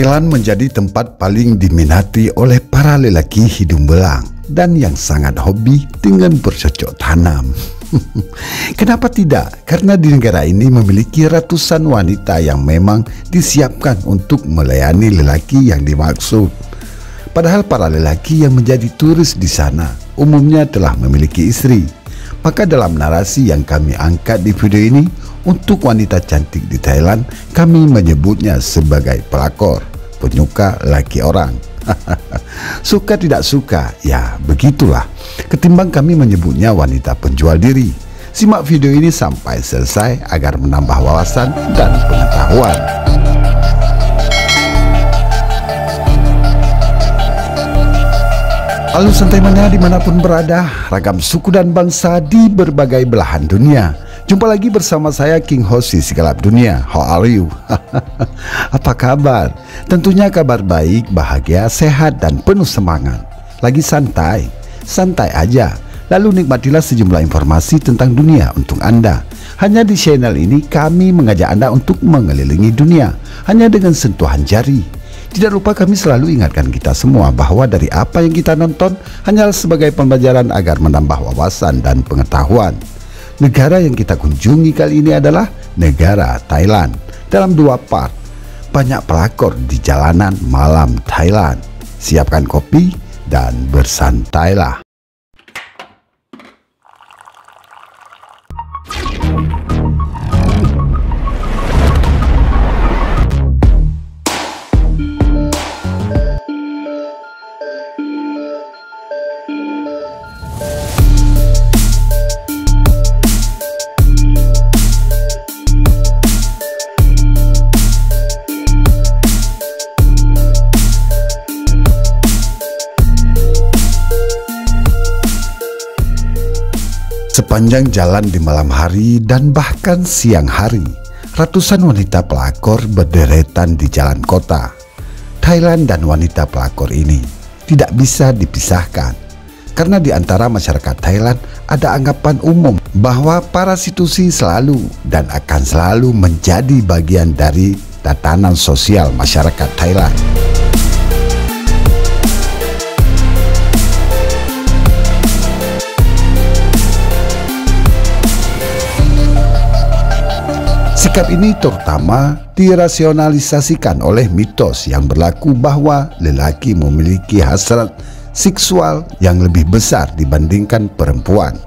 Thailand menjadi tempat paling diminati oleh para lelaki hidung belang dan yang sangat hobi dengan bercocok tanam. Kenapa tidak? Karena di negara ini memiliki ratusan wanita yang memang disiapkan untuk melayani lelaki yang dimaksud. Padahal para lelaki yang menjadi turis di sana umumnya telah memiliki istri. Maka dalam narasi yang kami angkat di video ini, untuk wanita cantik di Thailand, kami menyebutnya sebagai pelakor, penyuka laki orang. suka tidak suka, ya begitulah. Ketimbang kami menyebutnya wanita penjual diri. Simak video ini sampai selesai agar menambah wawasan dan pengetahuan. Halo santai mana di mana pun berada, ragam suku dan bangsa di berbagai belahan dunia. Jumpa lagi bersama saya King Hosi Segalap Dunia How are you? Apa kabar? Tentunya kabar baik, bahagia, sehat, dan penuh semangat Lagi santai? Santai aja Lalu nikmatilah sejumlah informasi tentang dunia untuk Anda Hanya di channel ini kami mengajak Anda untuk mengelilingi dunia Hanya dengan sentuhan jari tidak lupa kami selalu ingatkan kita semua bahwa dari apa yang kita nonton hanyalah sebagai pembelajaran agar menambah wawasan dan pengetahuan. Negara yang kita kunjungi kali ini adalah negara Thailand. Dalam dua part, banyak pelakor di jalanan malam Thailand. Siapkan kopi dan bersantailah. Sepanjang jalan di malam hari dan bahkan siang hari, ratusan wanita pelakor berderetan di jalan kota. Thailand dan wanita pelakor ini tidak bisa dipisahkan karena di antara masyarakat Thailand ada anggapan umum bahwa para situsi selalu dan akan selalu menjadi bagian dari tatanan sosial masyarakat Thailand. Sikap ini terutama dirasionalisasikan oleh mitos yang berlaku bahwa lelaki memiliki hasrat seksual yang lebih besar dibandingkan perempuan.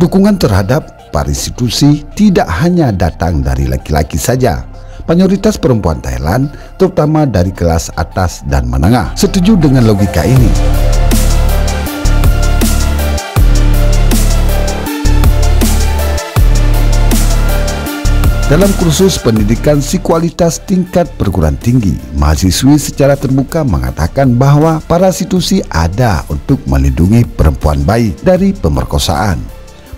Dukungan terhadap institusi tidak hanya datang dari laki-laki saja. Mayoritas perempuan Thailand, terutama dari kelas atas dan menengah, setuju dengan logika ini. Dalam kursus pendidikan psikualitas tingkat perguruan tinggi, mahasiswi secara terbuka mengatakan bahwa para institusi ada untuk melindungi perempuan baik dari pemerkosaan.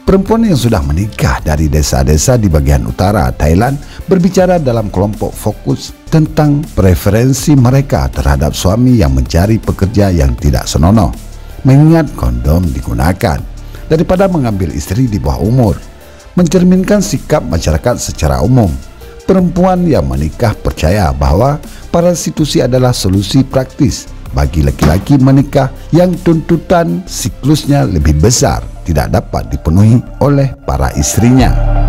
Perempuan yang sudah menikah dari desa-desa di bagian utara Thailand berbicara dalam kelompok fokus tentang preferensi mereka terhadap suami yang mencari pekerja yang tidak senonoh, mengingat kondom digunakan, daripada mengambil istri di bawah umur mencerminkan sikap masyarakat secara umum. Perempuan yang menikah percaya bahwa para institusi adalah solusi praktis bagi laki-laki menikah yang tuntutan siklusnya lebih besar tidak dapat dipenuhi oleh para istrinya.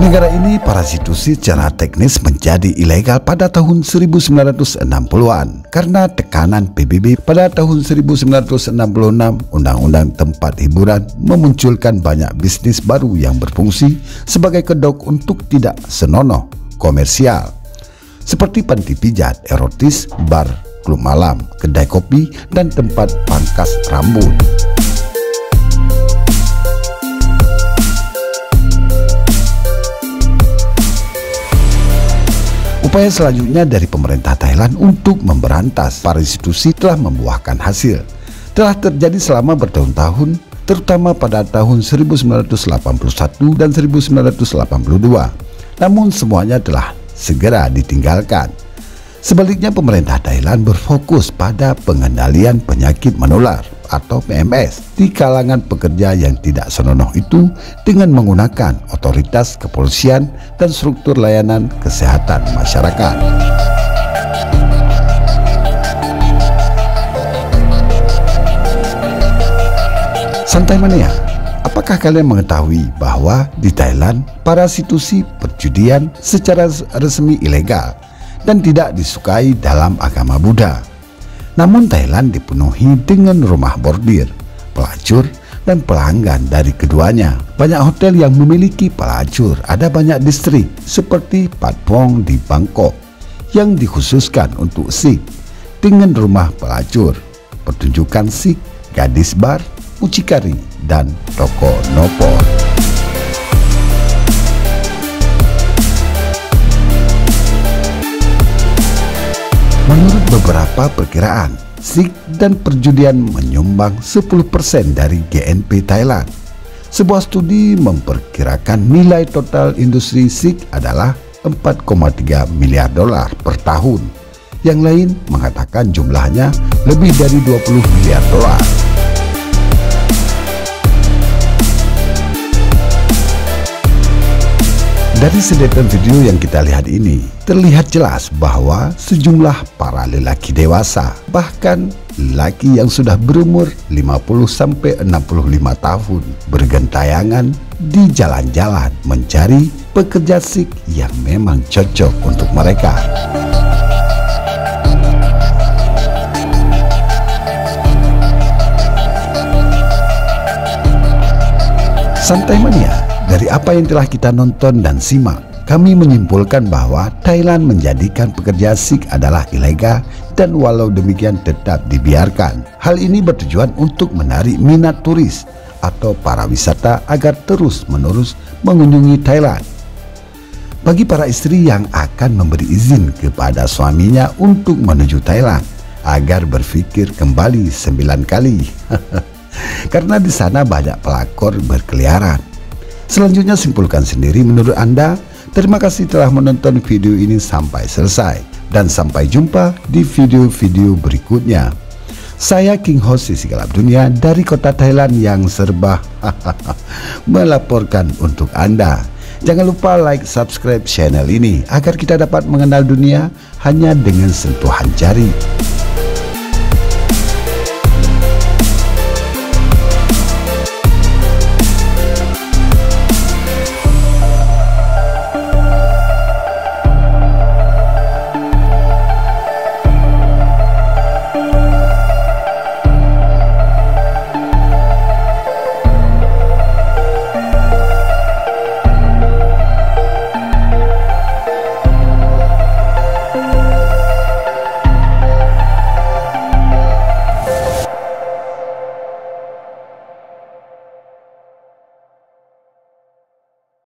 Negara ini, prostitusi secara teknis menjadi ilegal pada tahun 1960-an karena tekanan PBB pada tahun 1966 Undang-Undang Tempat Hiburan memunculkan banyak bisnis baru yang berfungsi sebagai kedok untuk tidak senonoh komersial seperti panti pijat, erotis, bar, klub malam, kedai kopi, dan tempat pangkas rambut. Upaya selanjutnya dari pemerintah Thailand untuk memberantas para institusi telah membuahkan hasil. Telah terjadi selama bertahun-tahun, terutama pada tahun 1981 dan 1982. Namun semuanya telah segera ditinggalkan. Sebaliknya pemerintah Thailand berfokus pada pengendalian penyakit menular atau PMS di kalangan pekerja yang tidak senonoh itu dengan menggunakan otoritas kepolisian dan struktur layanan kesehatan masyarakat. Santai mania, apakah kalian mengetahui bahwa di Thailand para situsi perjudian secara resmi ilegal dan tidak disukai dalam agama Buddha? Namun Thailand dipenuhi dengan rumah bordir, pelacur, dan pelanggan dari keduanya. Banyak hotel yang memiliki pelacur, ada banyak distrik seperti Patpong di Bangkok yang dikhususkan untuk Sikh dengan rumah pelacur, pertunjukan Sikh, gadis bar, mucikari, dan toko nopo. Beberapa perkiraan, SIG dan perjudian menyumbang 10% dari GNP Thailand. Sebuah studi memperkirakan nilai total industri SIG adalah 4,3 miliar dolar per tahun. Yang lain mengatakan jumlahnya lebih dari 20 miliar dolar. Dari sedetan video yang kita lihat ini, terlihat jelas bahwa sejumlah para lelaki dewasa, bahkan lelaki yang sudah berumur 50-65 tahun, bergentayangan di jalan-jalan mencari pekerja sik yang memang cocok untuk mereka. Santai mania dari apa yang telah kita nonton dan simak, kami menyimpulkan bahwa Thailand menjadikan pekerja Sikh adalah ilegal dan walau demikian tetap dibiarkan. Hal ini bertujuan untuk menarik minat turis atau para wisata agar terus-menerus mengunjungi Thailand. Bagi para istri yang akan memberi izin kepada suaminya untuk menuju Thailand agar berpikir kembali sembilan kali. Karena di sana banyak pelakor berkeliaran Selanjutnya simpulkan sendiri menurut Anda. Terima kasih telah menonton video ini sampai selesai. Dan sampai jumpa di video-video berikutnya. Saya King Host Sisi Gelap Dunia dari kota Thailand yang serba melaporkan untuk Anda. Jangan lupa like, subscribe channel ini agar kita dapat mengenal dunia hanya dengan sentuhan jari.